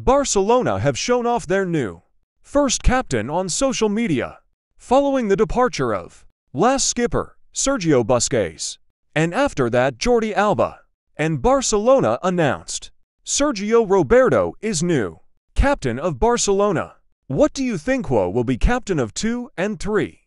Barcelona have shown off their new first captain on social media, following the departure of last skipper Sergio Busquets, and after that Jordi Alba. And Barcelona announced Sergio Roberto is new captain of Barcelona. What do you think Who will be captain of 2 and 3?